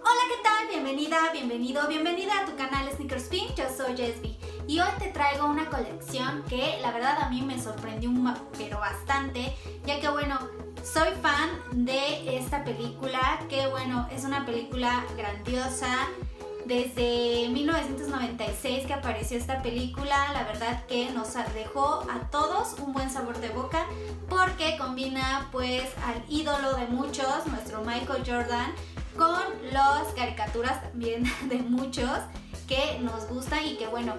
Hola, ¿qué tal? Bienvenida, bienvenido, bienvenida a tu canal Sneakers Pink. Yo soy Jesby y hoy te traigo una colección que la verdad a mí me sorprendió un, pero bastante, ya que bueno, soy fan de esta película, que bueno, es una película grandiosa. Desde 1996 que apareció esta película, la verdad que nos dejó a todos un buen sabor de boca porque combina pues al ídolo de muchos, nuestro Michael Jordan, con las caricaturas también de muchos que nos gustan y que bueno,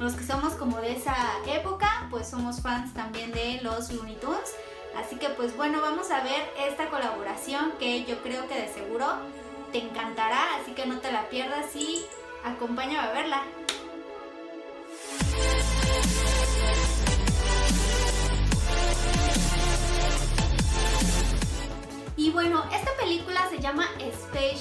los que somos como de esa época, pues somos fans también de los Looney Tunes. Así que pues bueno, vamos a ver esta colaboración que yo creo que de seguro te encantará, así que no te la pierdas y acompáñame a verla.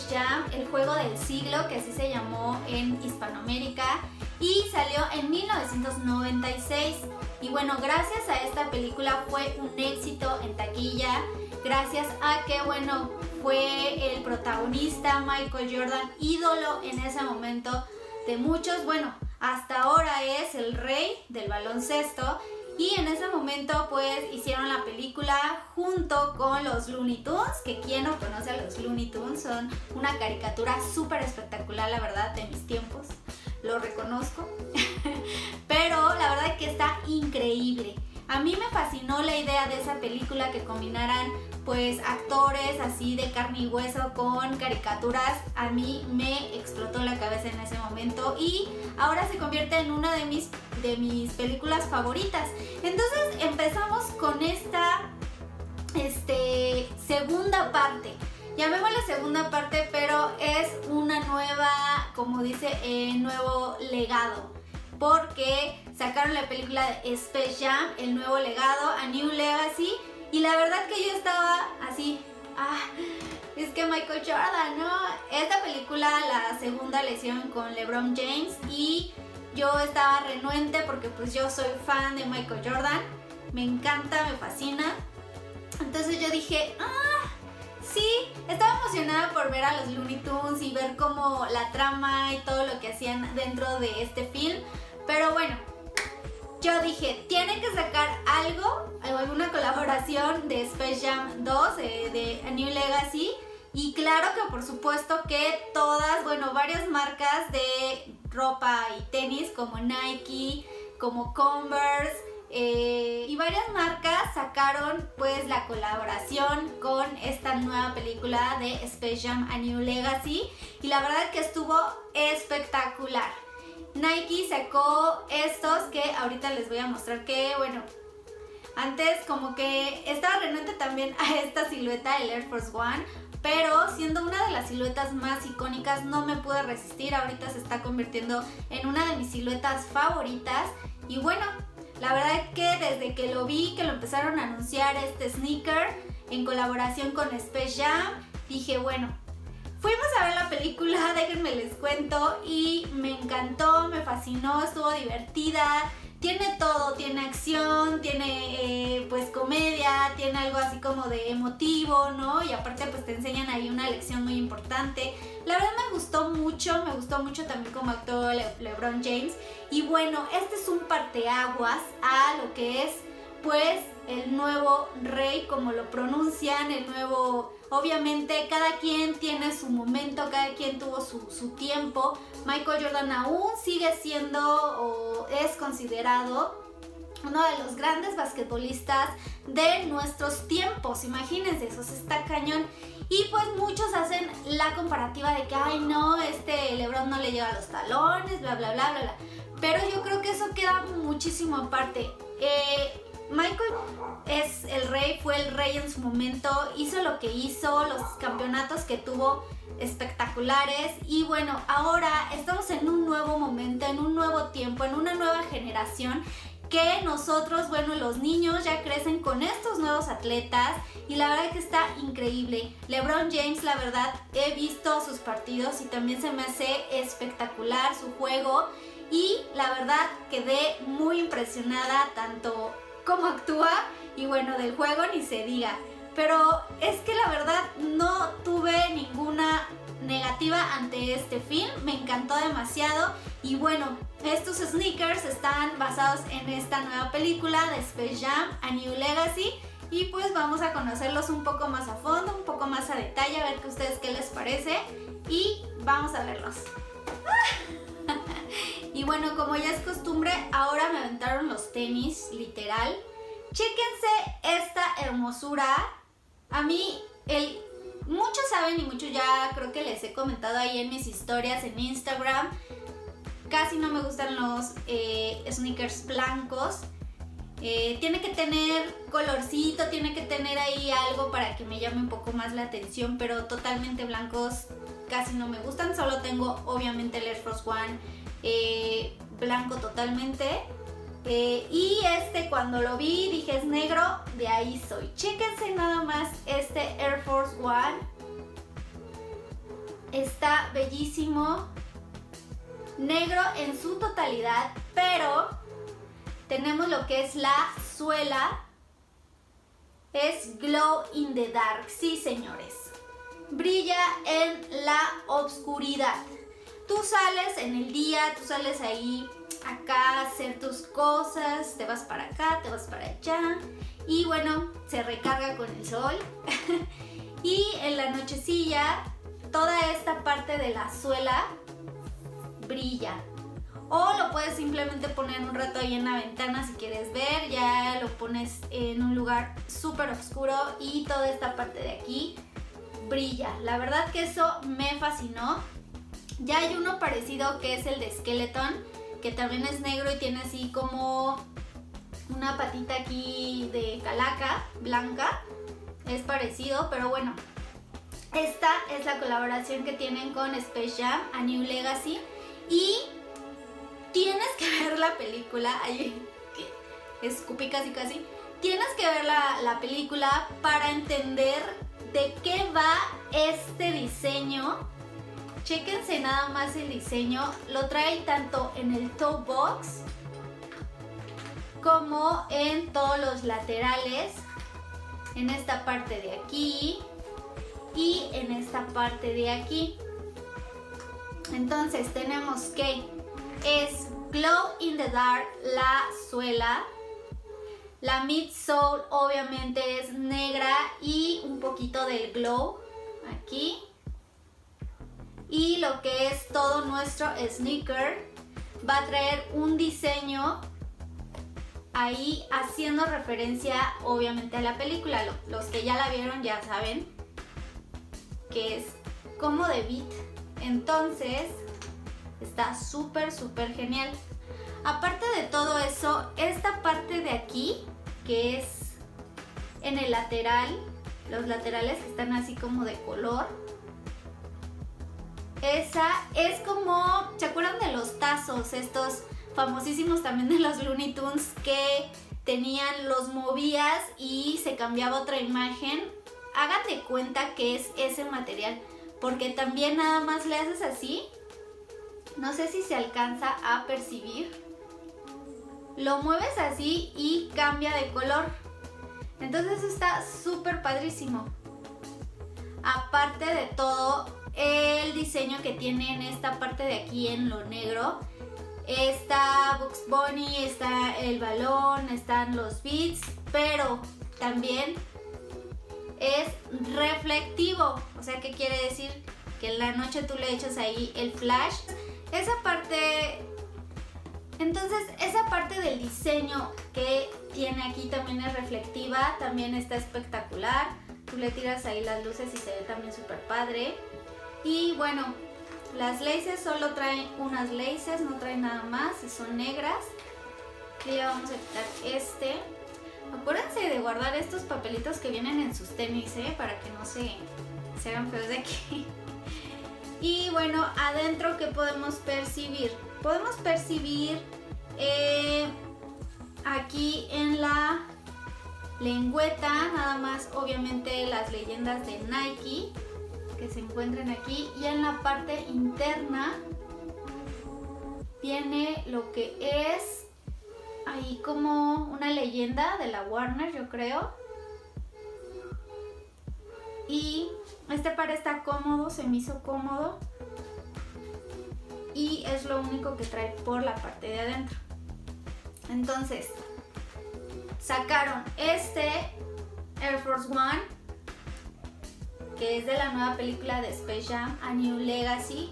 Jam, el juego del siglo, que así se llamó en Hispanoamérica, y salió en 1996. Y bueno, gracias a esta película fue un éxito en taquilla, gracias a que, bueno, fue el protagonista Michael Jordan, ídolo en ese momento de muchos, bueno, hasta ahora es el rey del baloncesto y en ese momento pues hicieron la película junto con los Looney Tunes, que quien no conoce a los Looney Tunes son una caricatura súper espectacular, la verdad, de mis tiempos, lo reconozco, pero la verdad que está increíble. A mí me fascinó la idea de esa película que combinaran pues actores así de carne y hueso con caricaturas. A mí me explotó la cabeza en ese momento y ahora se convierte en una de mis, de mis películas favoritas. Entonces empezamos con esta este, segunda parte. Llamémosla segunda parte, pero es una nueva, como dice, eh, nuevo legado porque sacaron la película de Space el nuevo legado, A New Legacy, y la verdad que yo estaba así, ah, es que Michael Jordan, ¿no? Esta película, la segunda lección con LeBron James, y yo estaba renuente porque pues yo soy fan de Michael Jordan, me encanta, me fascina. Entonces yo dije, ah, sí, estaba emocionada por ver a los Looney Tunes y ver como la trama y todo lo que hacían dentro de este film. Pero bueno, yo dije, tienen que sacar algo, alguna colaboración de Space Jam 2, eh, de A New Legacy. Y claro que por supuesto que todas, bueno, varias marcas de ropa y tenis como Nike, como Converse eh, y varias marcas sacaron pues la colaboración con esta nueva película de Space Jam A New Legacy y la verdad que estuvo espectacular. Nike sacó estos que ahorita les voy a mostrar que, bueno, antes como que estaba renuente también a esta silueta, el Air Force One, pero siendo una de las siluetas más icónicas no me pude resistir, ahorita se está convirtiendo en una de mis siluetas favoritas. Y bueno, la verdad es que desde que lo vi, que lo empezaron a anunciar este sneaker en colaboración con Space Jam, dije bueno, Fuimos a ver la película, déjenme les cuento, y me encantó, me fascinó, estuvo divertida. Tiene todo, tiene acción, tiene eh, pues comedia, tiene algo así como de emotivo, ¿no? Y aparte pues te enseñan ahí una lección muy importante. La verdad me gustó mucho, me gustó mucho también como actuó LeBron James. Y bueno, este es un parteaguas a lo que es pues el nuevo rey, como lo pronuncian, el nuevo Obviamente cada quien tiene su momento, cada quien tuvo su, tiempo. Michael Jordan aún sigue siendo o es considerado uno de los grandes basquetbolistas de nuestros tiempos. Imagínense, eso está cañón. Y pues muchos hacen la comparativa de que, ay no, este Lebron no le llega los talones, bla, bla, bla, bla, bla. Pero yo creo que eso queda muchísimo aparte. Eh, Michael es el rey, fue el rey en su momento, hizo lo que hizo, los campeonatos que tuvo espectaculares y bueno, ahora estamos en un nuevo momento, en un nuevo tiempo, en una nueva generación que nosotros, bueno, los niños ya crecen con estos nuevos atletas y la verdad que está increíble. LeBron James, la verdad, he visto sus partidos y también se me hace espectacular su juego y la verdad quedé muy impresionada tanto cómo actúa y bueno, del juego ni se diga. Pero es que la verdad no tuve ninguna negativa ante este film, me encantó demasiado y bueno, estos sneakers están basados en esta nueva película de Space Jam, A New Legacy y pues vamos a conocerlos un poco más a fondo, un poco más a detalle, a ver que ustedes qué les parece y vamos a verlos. y bueno, como ya es costumbre, tenis, literal. Chéquense esta hermosura. A mí, el, muchos saben y muchos ya creo que les he comentado ahí en mis historias en Instagram. Casi no me gustan los eh, sneakers blancos. Eh, tiene que tener colorcito, tiene que tener ahí algo para que me llame un poco más la atención, pero totalmente blancos casi no me gustan. Solo tengo obviamente el Air Force One eh, blanco totalmente. Eh, y este cuando lo vi dije es negro, de ahí soy. Chéquense nada más este Air Force One. Está bellísimo. Negro en su totalidad, pero tenemos lo que es la suela. Es Glow in the Dark. Sí, señores. Brilla en la oscuridad. Tú sales en el día, tú sales ahí acá hacer tus cosas, te vas para acá, te vas para allá y bueno, se recarga con el sol. y en la nochecilla, toda esta parte de la suela brilla. O lo puedes simplemente poner un rato ahí en la ventana si quieres ver, ya lo pones en un lugar súper oscuro y toda esta parte de aquí brilla. La verdad que eso me fascinó. Ya hay uno parecido que es el de Skeleton, que también es negro y tiene así como una patita aquí de calaca blanca. Es parecido, pero bueno. Esta es la colaboración que tienen con Space Jam, A New Legacy. Y tienes que ver la película. Ay, escupí casi casi. Tienes que ver la, la película para entender de qué va este diseño Chéquense nada más el diseño. Lo trae tanto en el top box como en todos los laterales. En esta parte de aquí y en esta parte de aquí. Entonces tenemos que es Glow in the Dark la suela. La midsole obviamente es negra y un poquito de glow aquí y lo que es todo nuestro sneaker va a traer un diseño ahí haciendo referencia obviamente a la película. Los que ya la vieron ya saben que es como de beat. Entonces está súper súper genial. Aparte de todo eso, esta parte de aquí que es en el lateral, los laterales están así como de color esa es como, ¿se acuerdan de los tazos? Estos famosísimos también de los Looney Tunes que tenían, los movías y se cambiaba otra imagen. Hágate cuenta que es ese material, porque también nada más le haces así. No sé si se alcanza a percibir. Lo mueves así y cambia de color. Entonces está súper padrísimo. Aparte de todo, el diseño que tiene en esta parte de aquí en lo negro. Está Bugs Bunny, está el balón, están los beats, pero también es reflectivo. O sea, ¿qué quiere decir? Que en la noche tú le echas ahí el flash. Esa parte... Entonces, esa parte del diseño que tiene aquí también es reflectiva, también está espectacular. Tú le tiras ahí las luces y se ve también súper padre. Y bueno, las laces solo traen unas laces, no traen nada más y son negras. Y ya vamos a quitar este. Acuérdense de guardar estos papelitos que vienen en sus tenis, ¿eh? Para que no se, se hagan feos de aquí. Y bueno, adentro, ¿qué podemos percibir? Podemos percibir eh, aquí en la lengüeta, nada más obviamente las leyendas de Nike se encuentren aquí. Y en la parte interna viene lo que es ahí como una leyenda de la Warner yo creo. Y este par está cómodo, se me hizo cómodo. Y es lo único que trae por la parte de adentro. Entonces, sacaron este Air Force One, que es de la nueva película de Space Jam, A New Legacy.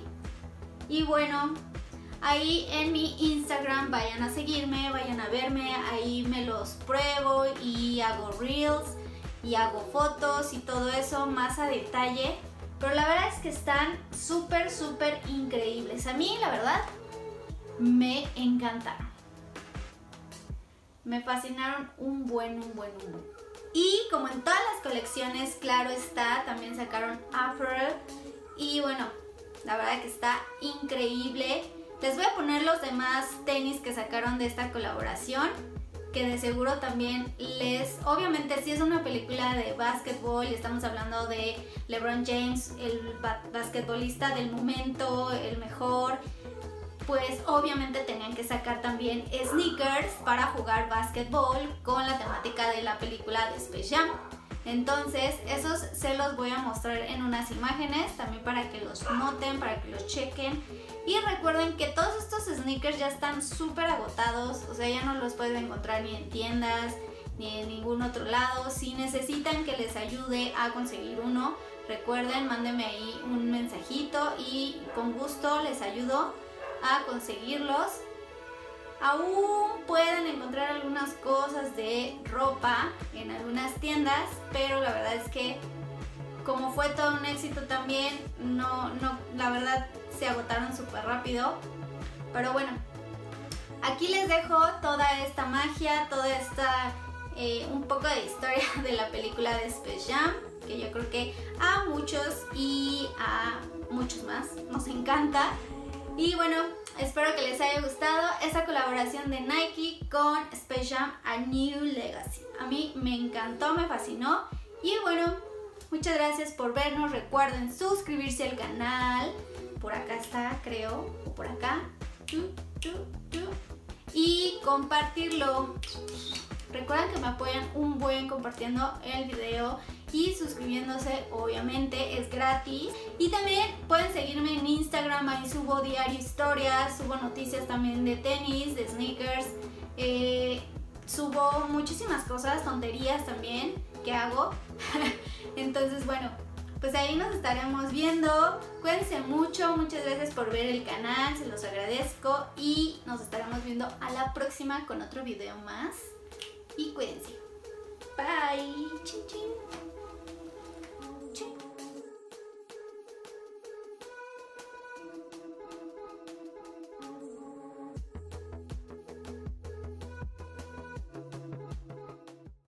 Y bueno, ahí en mi Instagram vayan a seguirme, vayan a verme, ahí me los pruebo y hago reels y hago fotos y todo eso más a detalle. Pero la verdad es que están súper, súper increíbles. A mí, la verdad, me encantaron. Me fascinaron un buen, un buen, un buen. Y como en todas las colecciones, claro está, también sacaron Apparel. Y bueno, la verdad que está increíble. Les voy a poner los demás tenis que sacaron de esta colaboración. Que de seguro también les... Obviamente si es una película de básquetbol y estamos hablando de LeBron James, el basquetbolista del momento, el mejor pues obviamente tenían que sacar también sneakers para jugar básquetbol con la temática de la película de Space Jam. Entonces, esos se los voy a mostrar en unas imágenes, también para que los noten, para que los chequen. Y recuerden que todos estos sneakers ya están súper agotados, o sea, ya no los pueden encontrar ni en tiendas, ni en ningún otro lado. Si necesitan que les ayude a conseguir uno, recuerden, mándenme ahí un mensajito y con gusto les ayudo a conseguirlos. Aún pueden encontrar algunas cosas de ropa en algunas tiendas, pero la verdad es que como fue todo un éxito también, no, no, la verdad se agotaron súper rápido. Pero bueno, aquí les dejo toda esta magia, toda esta, eh, un poco de historia de la película de Space Jam, que yo creo que a muchos y a muchos más nos encanta. Y bueno, espero que les haya gustado esta colaboración de Nike con Space A New Legacy. A mí me encantó, me fascinó. Y bueno, muchas gracias por vernos. Recuerden suscribirse al canal. Por acá está, creo. O por acá. Y compartirlo. Recuerden que me apoyan un buen compartiendo el video suscribiéndose obviamente es gratis. Y también pueden seguirme en Instagram ahí subo diario historias subo noticias también de tenis de sneakers eh, subo muchísimas cosas tonterías también que hago. Entonces bueno pues ahí nos estaremos viendo. Cuídense mucho muchas gracias por ver el canal se los agradezco y nos estaremos viendo a la próxima con otro video más. Y cuídense. Bye chin chin